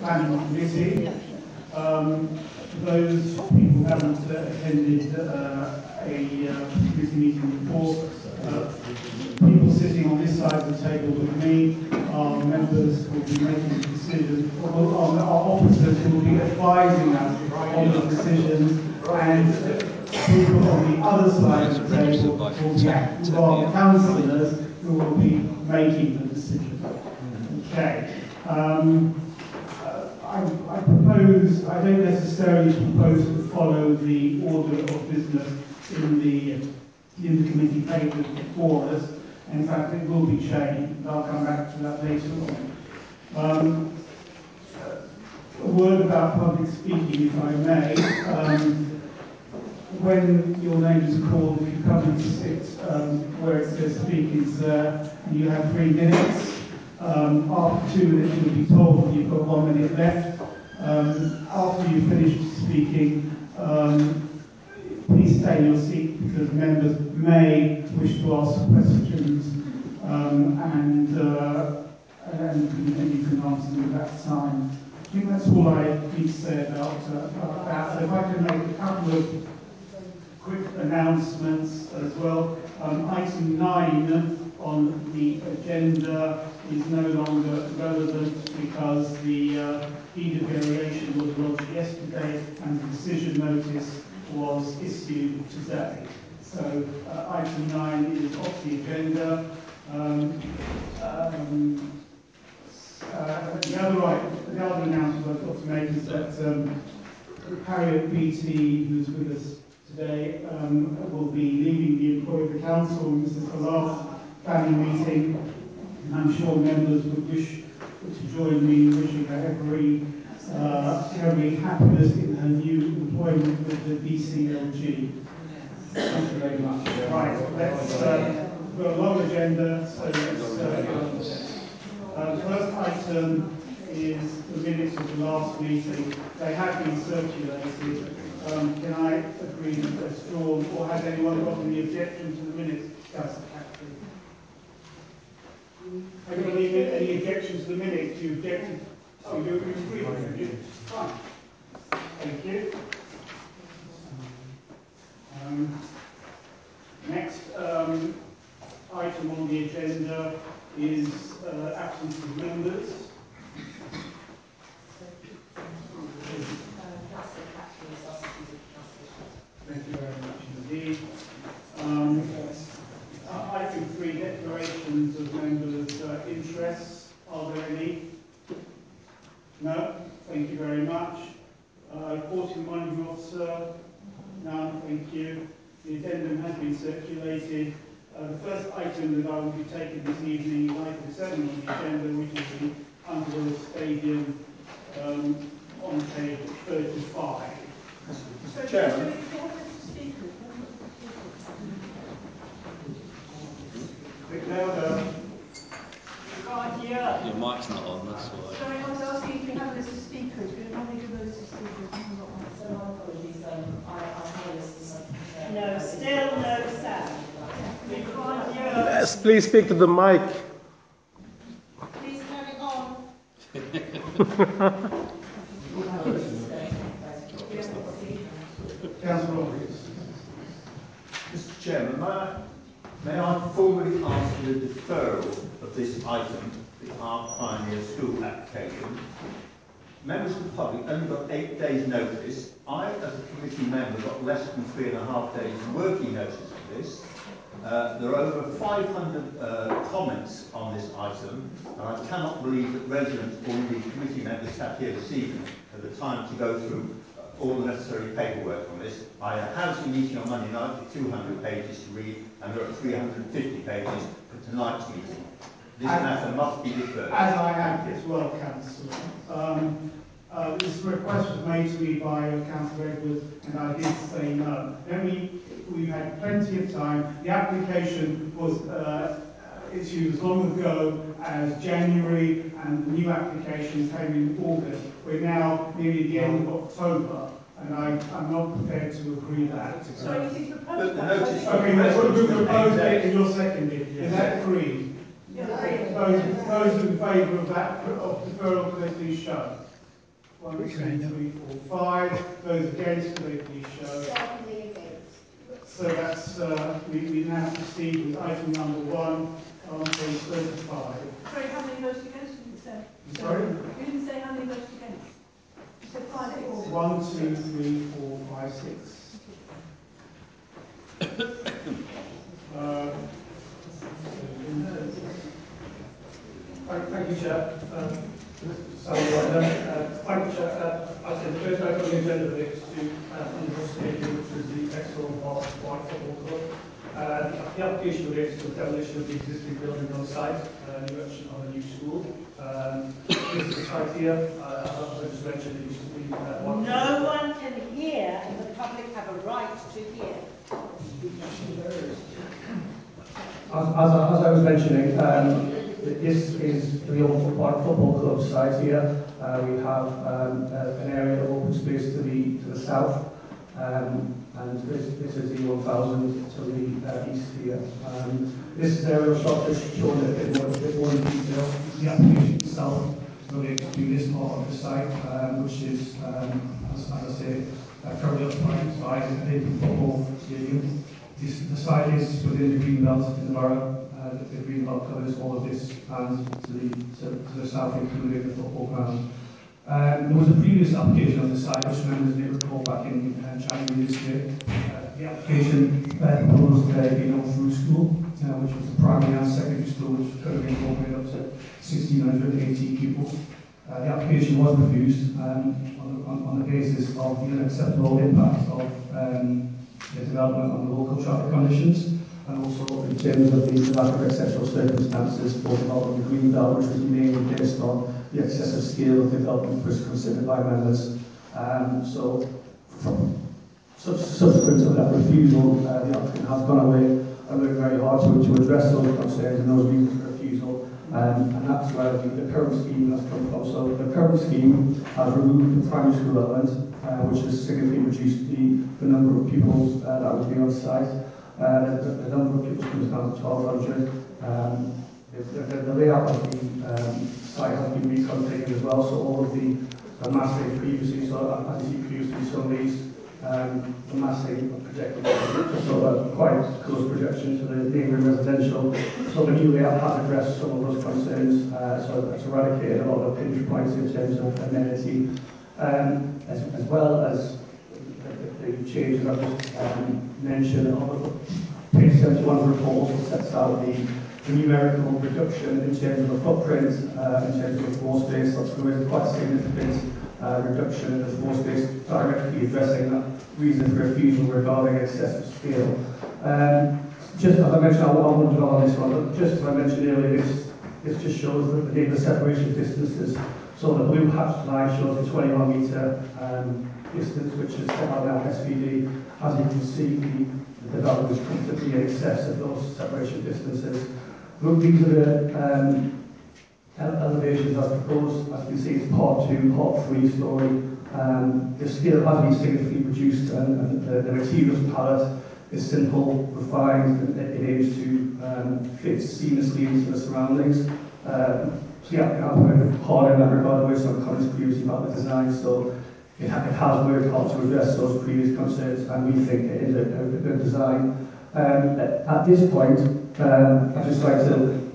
planning committee. Um, those people haven't uh, attended uh, a uh, committee meeting before, uh, people sitting on this side of the table with me are members who will be making the decision, or or our officers will be advising us on the decisions, and people on the other side of the table will be councillors who will be making the decision. Okay. Um, uh, I, I propose, I don't necessarily propose to follow the order of business in the, in the committee papers before us. In fact, it will be changed, I'll come back to that later on. Um, a word about public speaking, if I may. Um, when your name is called, if you come and sit um, where it says speakers there, and you have three minutes. Um, after two minutes, you'll be told you've got one minute left. Um, after you've finished speaking, um, please stay in your seat because members may wish to ask questions um, and, uh, and, and you can answer them at that time. I think that's all I need to say about, uh, about that. So if I can make a couple of quick announcements as well. Um, item nine on the agenda is no longer relevant because the uh, of variation was lodged yesterday and the decision notice was issued today. So uh, item nine is off the agenda. Um, um, uh, the other right, the other announcement I've got to make is that um, Harriet Beattie, who's with us today um, will be leaving the employ of the council. This is the last planning meeting. And I'm sure members would wish to join me in wishing her every, uh, every happiness in her new employment with the BCLG. Thank you very much. Right, let's, uh, we've got a long agenda, so let's uh. Uh, first item is the minutes of the last meeting. They have been circulated. Um, can I agree that they're strong, or has anyone got any objection to the minutes, Councillor Patrick? Have you any, any objection to the minutes? You objected? Oh, you you agree with it? Fine. Thank you. Um, next um, item on the agenda is uh, absence of members. Thank you very much indeed. Um, item three, declarations of members' uh, interests. Are there any? No? Thank you very much. Uh, reporting monitoring officer? None, thank you. The addendum has been circulated. Uh, the first item that I will be taking this evening is item seven on the agenda, which is the Underhill Stadium um, on page 35. Mr. Chairman. Bit louder. Right, yeah. Your mic's not on, that's why. Sorry, I was asking if you have a list of speakers. We don't normally give a list speakers. I haven't got one. So my apologies, um, I, I have a list of something. No, still no sound. We can't hear. Yes, please speak to the mic. Please carry on. Mr Chairman, may I, may I formally ask for the deferral of this item, the Ark Pioneer School application? Members of the public only got eight days' notice. I, as a committee member, got less than three and a half days' working notice for this. Uh, there are over 500 uh, comments on this item, and I cannot believe that residents or indeed committee members sat here this evening have the time to go through uh, all the necessary paperwork on this. I had a housing meeting on Monday night with 200 pages to read, and there are 350 pages for tonight's meeting. This And- matter must be deferred. As I am as well, Councillor. Um, this request was made to me by uh, Councillor Edwards, and I did say no. Then we, we had plenty of time. The application was uh, issued as long ago as January, and the new applications came in August. We're now nearly the end of October, and I, I'm not prepared to agree that. So you think proposed that? Okay, that's what you proposed it and you're seconded. Is that agreed? Yeah. Those, those in favour of that, of deferral, can they please show? One, two, three, four, five. Those against, please show? Certainly against. So that's, uh, we, we now proceed with item number one on page thirty-five. Sorry, how many votes against you didn't say? Sorry? You didn't say how many votes against? You said five, four. One, two, three, four, five, six. Thank thank you, Chair. Um, Sally Ryder. Uh, Chair. Uh, I said the first item on the agenda relates to uh, Stadium, which is the excellent Park White Football Club. Uh, The application relates to the demolition of the existing building on site, uh, the erection of a new school. Um, This is the site here, uh, I just mentioned, it used to be uh, one. No one can hear and the public have a right to hear. As, as, I, as I was mentioning, um, this is the old football, football club site here. Uh, we have um, uh, an area of open space to the to the south, um, and this, this is the 1000 to the uh, east here. Um, this is aerial shot that's shown a bit more, a bit more in detail. The application itself relates to this part of the site, um, which is, um, as, as I say, uh, currently occupied by a football stadium. This, the site is within the green belt in the borough. Uh, the, the green belt covers all of this and to the, to, to the south, including the football ground. Um, there was a previous application on the site, which members may recall back in uh, January this year. Uh, the application uh, proposed uh, an all-through school, uh, which was a primary and secondary school, which could have incorporated up to 1,680 pupils. Uh, the application was refused um, on, on, on the basis of the unacceptable impact of um, the development on the local traffic conditions and also in terms of the of exceptional circumstances for development of the green belt, which was mainly based on the excessive scale of development was considered by members. Um, so, from, sub- subsequent to that refusal, uh, the applicant has gone away and worked very hard to, to address those concerns and those reasons for refusal. Um, and that's where the, the current scheme has come from. So the current scheme has removed the primary school element, uh, which has significantly reduced the, the number of pupils uh, that would be on site. Uh, the, the number of pupils comes down to 1,200. Um, the, the, the layout of the um, site has been reconfigured as well, so all of the, the massing previously, so as you see previously, some of these, um, the massing projected sort of quite close projection to the neighbouring residential. So the new layout has addressed some of those concerns, uh, so it's eradicated a lot of pinch points in terms of amenity, um, as, as well as the, the changes I've um, mentioned. On the page 71 of the report sets out the the numerical reduction in terms of the footprint, uh, in terms of the floor space, that's going to be quite a significant uh, reduction in the floor space, directly addressing that reason for refusal regarding excessive scale. Um, just as I mentioned, I won't dwell on this one, but just as I mentioned earlier, this, this just shows that the neighbour separation distances. So the blue hatched line shows a 21 metre um, distance, which is set out SVD. As you can see, the, is comfortably in excess of those separation distances. Look, these are the um, ele- elevations as proposed. As you can see, it's part two, part three story. Um, the scale has been significantly reduced and, and the, the materials palette is simple, refined, and it, aims to um, fit seamlessly into the surroundings. Um, so yeah, I've worked hard in that regard, with some comments previously about the design, so it, ha- it has worked hard to address those previous concerns and we think it is a, a design. Um, at, this point, um, I'd just like to,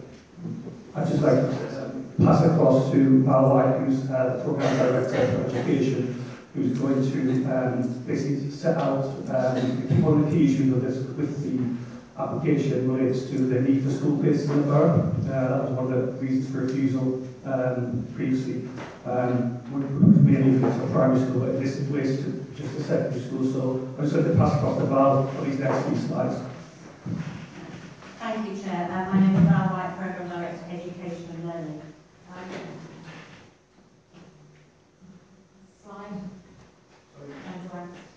I'd just like to um, pass across to Val White, who's uh, the Programme Director for Education, who's going to um, basically set out um, the key issues of this with the application relates to the need for school places in the borough. Uh, that was one of the reasons for refusal um, previously. Um, we, we mainly for the primary school, but this relates to just the secondary school. So I'm just going to pass across the Val for these next few slides. Thank you, Chair. Uh, my name is Val White, Programme Director, Education and Learning. Um, slide. And one.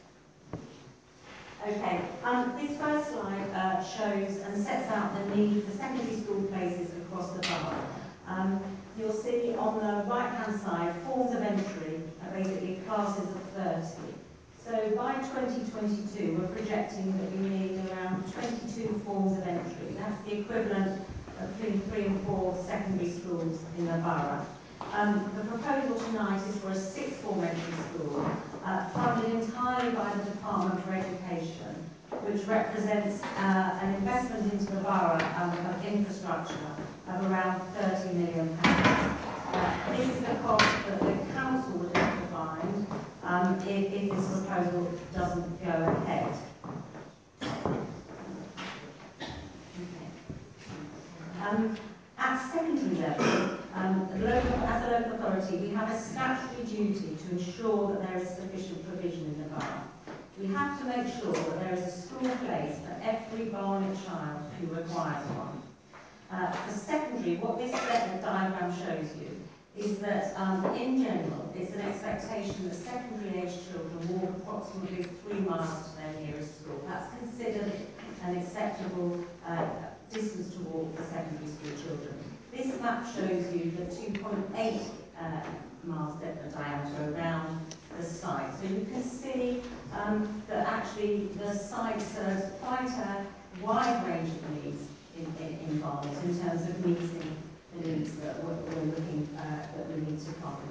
Okay, um, this first slide uh, shows and sets out the need for secondary school places across the borough. Um, you'll see on the right-hand side, forms of entry are basically classes of 30. So by 2022, we're projecting that we need around 22 forms of entry. That's the equivalent of between three and four secondary schools in the borough. Um, the proposal tonight is for a sixth form entry school, uh, funded entirely by the Department for Education, which represents uh, an investment into the borough um, of infrastructure of around £30 million. Uh, this is the cost that the council would have to find um, if, if this proposal doesn't go ahead. Okay. Um, at secondary level, um, the local, as a local authority, we have a statutory duty to ensure that there is sufficient provision in the borough. We have to make sure that there is a school place for every Barnet child who requires one. Uh, for secondary, what this diagram shows you is that um, in general, it's an expectation that secondary age children walk approximately three miles to their nearest school. That's considered an acceptable uh, distance to walk for secondary school children. This map shows you that 2.8 uh, miles diameter around the site. So you can see um, that actually the site serves quite a wide range of needs in, in, in Barnet in terms of meeting the needs that we're, we're looking uh, that we need to cover.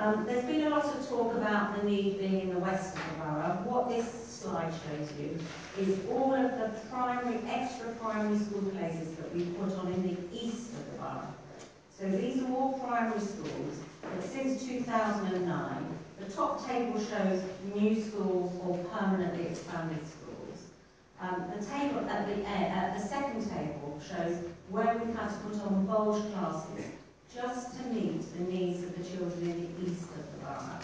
um, there's been a lot of talk about the need being in the west of the borough. What this slide shows you is all of the primary, extra primary school places that we put on in the east of the borough. So these are all primary schools, but since 2009, the top table shows new schools or permanently expanded schools. Um, the table at the, uh, the second table shows where we've had to put on bulge classes just to meet the needs of the children in the east of the borough.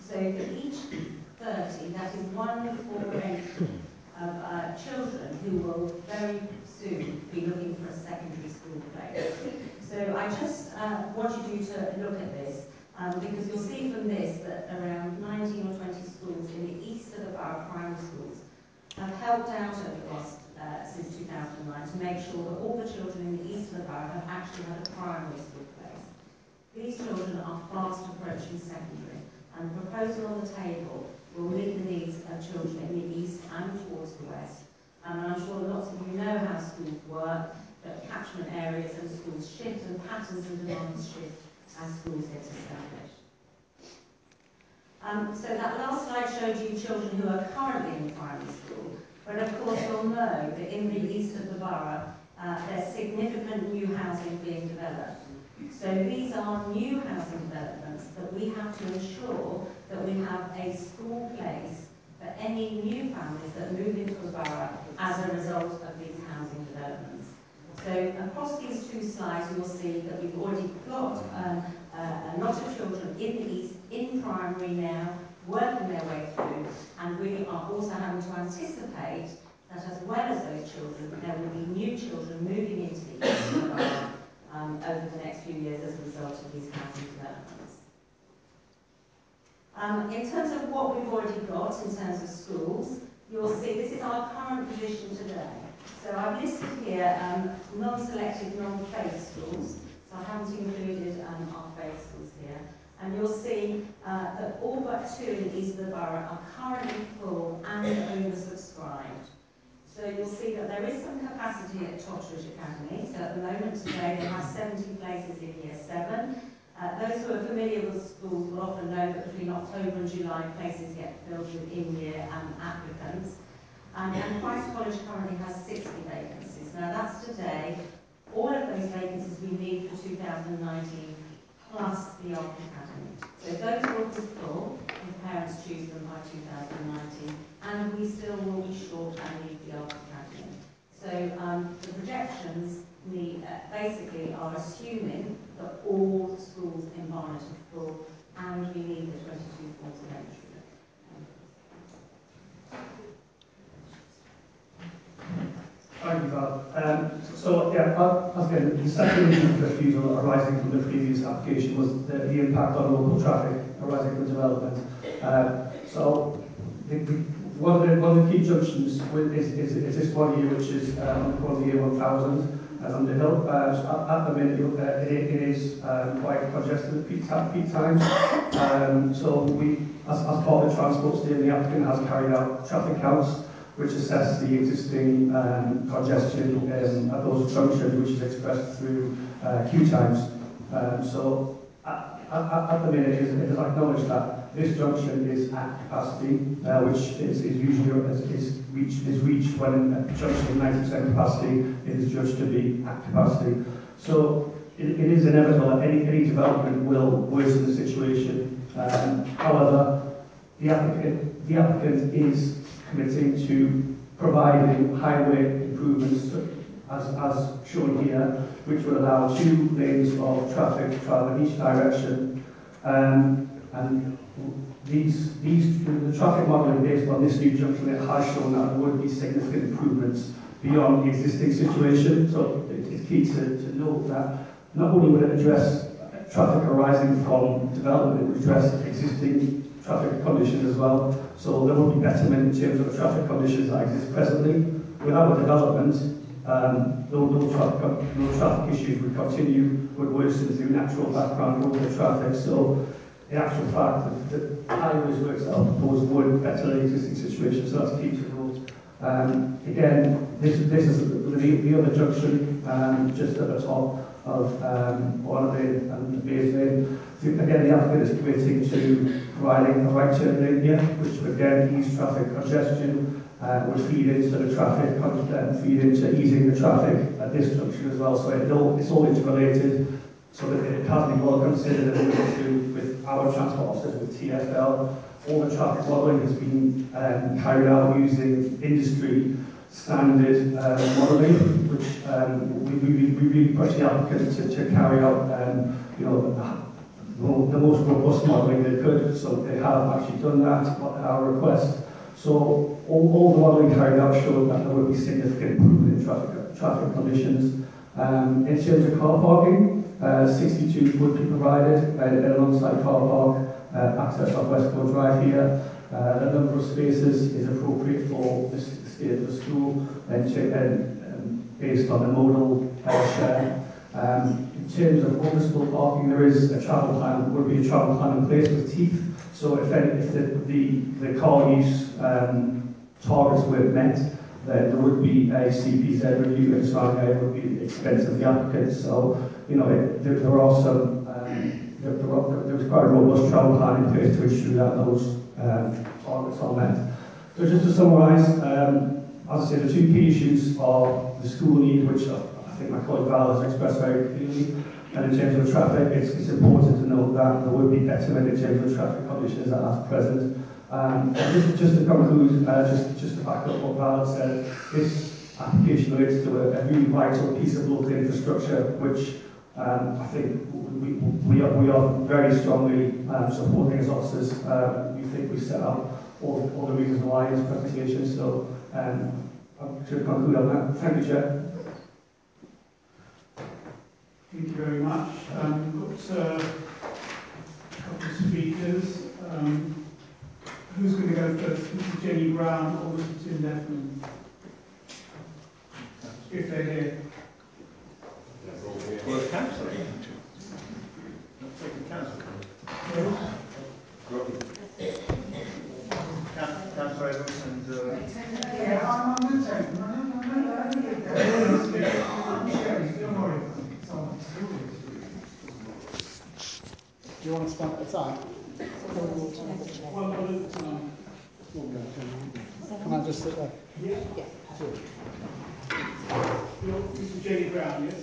So for each 30, that is one for entry of uh, children who will very soon be looking for a secondary school place. So I just uh, wanted you to look at this um, because you'll see from this that around 19 or 20 schools in the east of the borough, primary schools, have helped out over the last uh, since 2009 to make sure that all the children in the east of the borough have actually had a primary school place. These children are fast approaching secondary, and the proposal on the table will meet the needs of children in the east and towards the west. And I'm sure lots of you know how schools work, that catchment areas and schools shift and patterns and demands shift as schools get established. Um, so that last slide showed you children who are currently in primary school, but of course you'll know that in the east of the borough uh, there's significant new housing being developed. So these are new housing developments that we have to ensure that we have a school place for any new families that move into the borough as a result of these housing developments. So across these two slides you'll see that we've already got um, uh, a lot of children in the east, in primary now, working their way through, and we are also having to anticipate that as well as those children, there will be new children moving into the east um, over the next few years as a result of these housing developments. Um, in terms of what we've already got in terms of schools, you'll see this is our current position today. So I've listed here um, non-selected, non-faith schools. So I haven't included um, our faith schools here. And you'll see uh, that all but two in the east of the borough are currently full and oversubscribed. So you'll see that there is some capacity at Totteridge Academy. So at the moment today they have 70 places in year 7. Uh, those who are familiar with schools will often know that between October and July places get filled with in-year um, applicants. And, and Christ College currently has 60 vacancies. Now that's today. All of those vacancies we need for 2019 plus the Ark Academy. So those will be full if parents choose them by 2019 and we still will be short and need the Ark Academy. So um, the projections need, uh, basically are assuming that all schools in Barnet are full and we need the 22 forms of entry. Thank you, Val. Um, so, yeah, as again, the second reason for refusal arising from the previous application was the, the impact on local traffic arising from development. Uh, so, the, the, one, of the, one of the key junctions with, is, is, is this one here, which is um, called the year 1000 uh, Underhill. Uh, so at, at the minute, it, it is um, quite congested at peak, peak times. Um, so we, as, as part of the transport scheme, the applicant has carried out traffic counts which assess the existing um, congestion at those junctions, which is expressed through uh, queue times. Um, so at, at, at the minute, it is, acknowledged that this junction is at capacity, uh, which is, is usually is, is, reached, is reached when a junction of 90% capacity is judged to be at capacity. So it, it is inevitable that any, any development will worsen the situation. Um, however, the applicant, the applicant is committing to providing highway improvements as, as shown here, which will allow two lanes of traffic to travel in each direction. Um, and these, these, the traffic modelling based on this new junction it has shown that there would be significant improvements beyond the existing situation. So it, it's key to, to note that not only would it address traffic arising from development, it would address existing traffic conditions as well. So there will be betterment in terms of the traffic conditions that exist presently. Without a development, um, no, no, traffic, no traffic issues would continue, would worsen through natural background local traffic. So in actual fact, the, the highways works that are proposed would better the existing situation. So that's key to. Um, again, this, this is the, the, the other junction um, just at the top of um, Orlade and Baysville. Again, the applicant is committing to providing a right turn lane here, which again ease traffic congestion, uh, would feed into the traffic, uh, feed into easing the traffic at this junction as well. So it all, it's all interrelated, so that it can be well considered and with our transport officers, with TFL. All the traffic modelling has been um, carried out using industry standard uh, modelling, which um, we, we, we really push the applicant to, to carry out, um, you know, the, the most robust modelling they could. So they have actually done that at our request. So all, all the modelling carried out showed that there would be significant improvement in traffic, traffic conditions. Um, in terms of car parking, uh, 62 would be provided uh, alongside car park access off Westcombe Drive here. Uh, the number of spaces is appropriate for the state of the school and, and um, based on the modal uh, share. Um, in terms of open school parking, there is a travel plan, would be a travel plan in place with teeth. So if, any, if the, the, the car use um, targets were met, then there would be a CPZ review and surrounding it would be expensive the applicant. So, you know, it, there, there are some, um, there, there, there was quite a robust travel plan in place to ensure that those um, targets are met. So just to summarise, um, as I said, the two key issues are the school need, which I think my colleague Val has expressed very clearly, and in terms of traffic, it's, it's important to note that there would be betterment in terms of traffic conditions at present. Um, just, just to conclude, uh, just, just to back up what Val said, this application relates to a, a really vital piece of local infrastructure, which um, I think we, we, are, we are very strongly um, supporting as officers. Uh, we think we set out all, all the reasons why in this presentation, so um, I should conclude on that. Thank you, Chair. Thank you very much. Um, we've got uh, a couple of speakers. Um, who's going to go first? Mr. Jenny Brown or Mr. Tim Leffman? If they're here. Well, the council. The council. Councillor Edwards and... Uh, Yeah, I'm on the team. No, no, no, no, no, no, no. Don't worry. Someone- Do you want to stand at a time? One more time. Can I just sit there? Yeah. You're Mr. Jenny Brown, yes?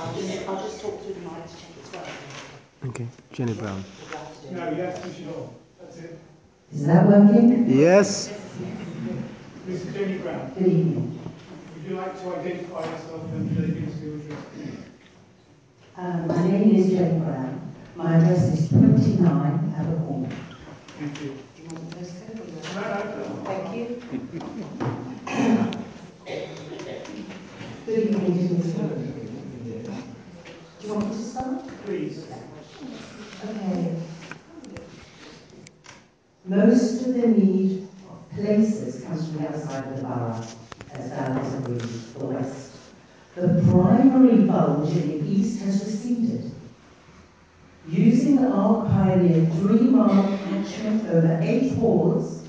I'll just, I'll just talk through the mic to check it's working. Okay, Jenny Brown. No, you have to switch it on. That's it. Is that working? Yes. Mr. Jenny Brown, Good evening. would you like to identify yourself and uh, give us your address? Um, my name is Jenny Brown. My address is 29 Abercorn. Thank you. Do you want the postcode No, no, no. Thank you. Good evening to you. Do you want me to start? Please. Okay. Most of the need of places comes from the other side of the borough, as Val has the west. The primary bulge in the east has receded. Using the Pioneer three-mile catchment over eight wards,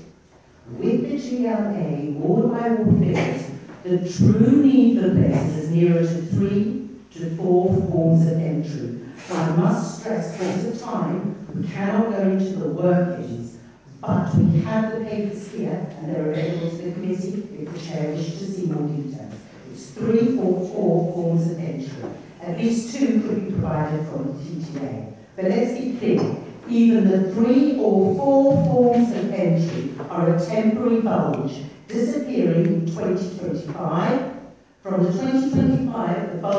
With the GLA ward by ward figures, the true need for places is nearer to three to the four forms of entry. I must stress, because of time, we cannot go into the workings, but we have the papers here, and they're available to the committee if the chair wishes to see more details. It's three or four forms of entry. At least two could be provided from the TTA. But let's be clear, even the three or four forms of entry are a temporary bulge, disappearing in 2025. From the 2025,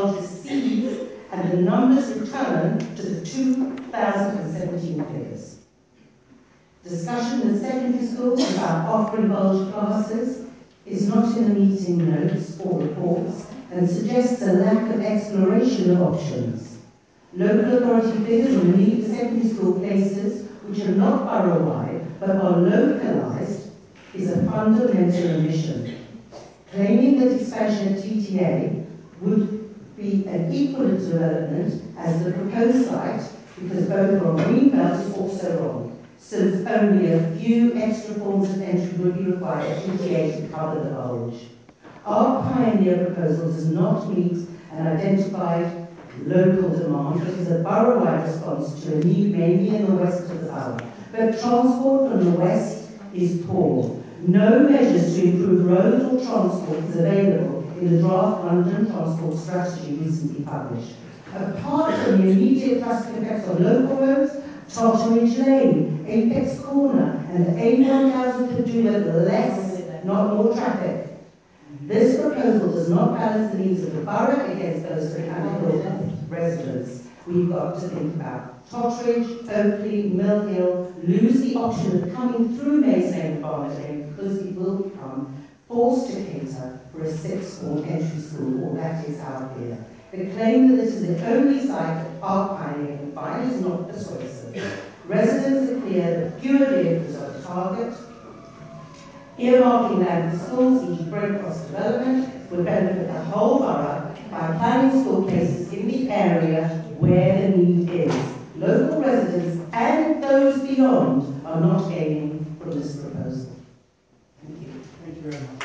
bulge recedes and the numbers return to the 2017 figures. Discussion in secondary schools about offering bulge classes is not in the meeting notes or reports and suggests a lack of exploration of options. Local authority figures on need secondary school places which are not borough-wide but are localised is a fundamental omission. Claiming that expansion at TTA would be an equal development as the proposed site, because both on Greenbelt is also wrong, since only a few extra forms of entry would be required at TTA to cover the bulge. Our pioneer proposal does not meet an identified local demand, but is a borough-wide response to a need mainly in the west of the borough. But transport from the west is poor. No measures to improve road or transport is available in the draft London Transport Strategy recently published. Apart from the immediate traffic effects on local roads, Totteridge Lane, Apex Corner, and A1000 could do with less, not more traffic. This proposal does not balance the needs of the borough against those of the Hill residents. We've got to think about Totteridge, Oakleigh, Mill Hill, lose the option of coming through Mays Lane and Barnet Lane because it will become forced to cater for a sixth form entry school, or that is our fear. The claim that this is the only site Ark Pioneer can find is not persuasive. Residents are clear that fewer vehicles are the target. Earmarking land for schools, e.g. Brent Cross development, would benefit the whole borough by planning school places in the area where the need is. Local residents and those beyond are not gaining from this proposal. Thank you. Thank you very much.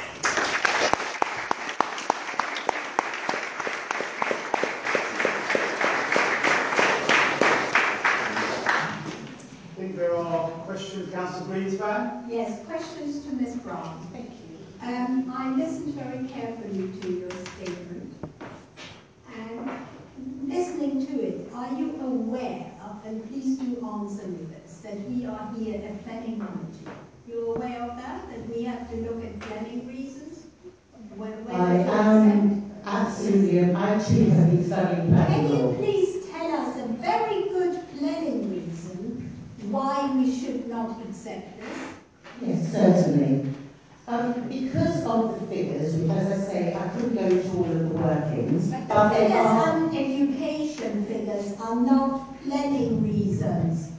I think there are questions, Councillor Greenspan. Yes, questions to Ms Brown. Thank you. Um, I listened very carefully to your statement. And listening to it, are you aware, of, and please do answer this, that we are here a planning committee? You're aware of that, that we have to look at planning reasons? When, when I am absolutely, and I too have been studying Can planning you law. please tell us a very good planning reason why we should not accept this? Yes, certainly. Um, because of the figures, as I say, I couldn't go into all of the workings, But but the figures are, on education figures are not planning reasons.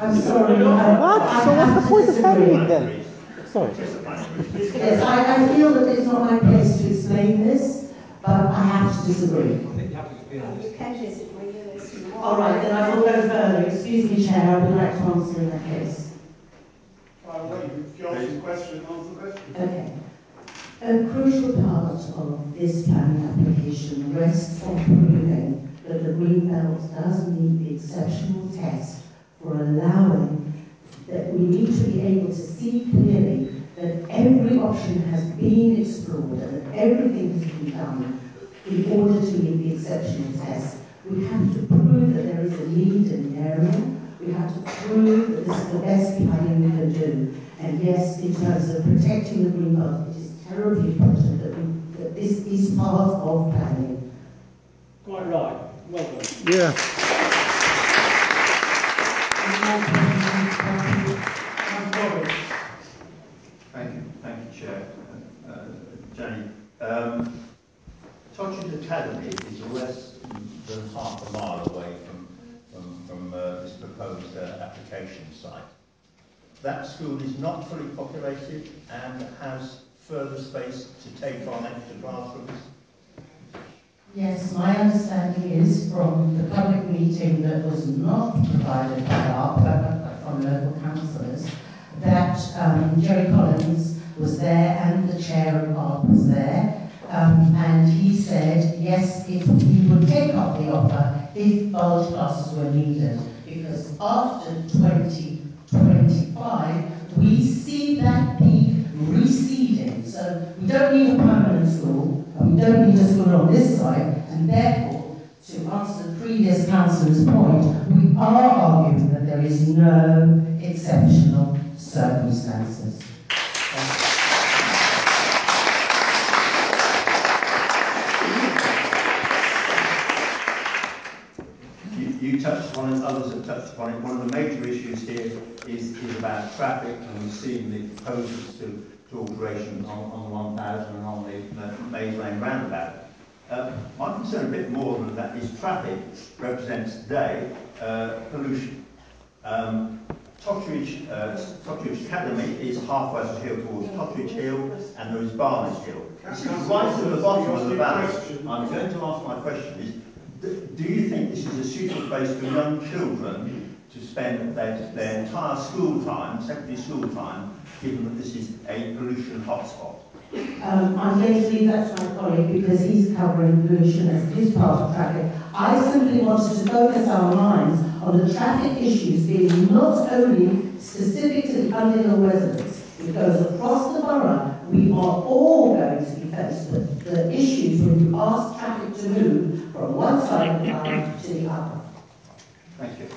I'm sorry, I, What? I So what's have the point of having disagree. it then? Sorry. Yes, I, I feel that it's not my place to explain this, but I have to disagree. You can disagree with us. you want. All right, then I will go further. Excuse me, Chair, I would like to answer in that case. I'll let you, if the question, answer the question. Okay. A crucial part of this planning application rests on proving that the green belt does meet the exceptional test for allowing that we need to be able to see clearly that every option has been explored and that everything has been done in order to meet the exceptional test. We have to prove that there is a need in the area. We have to prove that this is the best planning we can do. And yes, in terms of protecting the green belt, it is terribly important that, we, that this is part of planning. Quite right. Well done. Yeah. Thank you. Thank you, Chair. Uh, uh, Jenny, um, Academy is less than half a mile away from, from, from uh, this proposed uh, application site. That school is not fully populated and has further space to take on extra classrooms. Yes, my understanding is from the public meeting that was not provided by ARP, but from local councillors, that um, Jerry Collins was there and the chair of Ark was there. Um, and he said, yes, if he would take up the offer if bulge classes were needed. Because after 2025, we see that peak receding. So we don't need a permanent school, and we don't need a school on this side, and therefore, to answer the previous councillor's point, we are arguing that there is no exceptional circumstances. You, touched upon it, others have touched upon it. One of the major issues here is, is about traffic, and we've seen the proposals to, to alteration on, on the 1000 and on the, the Mays Lane roundabout. Uh, my concern a bit more than that is traffic represents today uh, pollution. Um, Totteridge, uh, Totteridge Academy is halfway up the hill towards Totteridge Hill, and there is Barnes Hill. This is right at the bottom of the valley. I'm going to ask my question is, Do you think this is a suitable place for young children to spend their, their entire school time, secondary school time, given that this is a pollution hotspot? Um, I'm going to leave that to my colleague because he's covering pollution as his part of traffic. I simply wanted to focus our minds on the traffic issues being not only specific to the Underhill residents, because across the borough we are all going to be faced with the issues when you ask traffic to move from one side of the borough to the other. Thank you.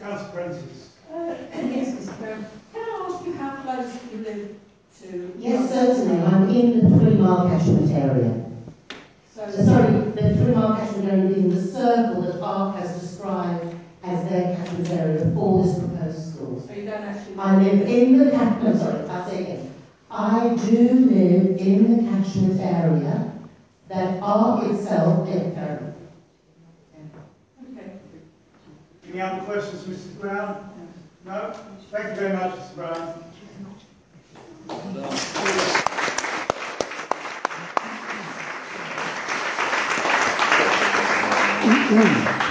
Councillor Prentice. Uh, yes, Mr. Brown. Can I ask you how close you live to? Yes, certainly. I'm in the three mile catchment area. So, Sorry, the three mile catchment area being the circle that Ark has described as their catchment area for this proposed school. so you don't actually. I live in the catchment, sorry, I'll say again. I do live in the catchment area that Ark itself, yeah, Any other questions, Mrs Brown? No? Thank you very much, Mr Brown. Mm-hmm.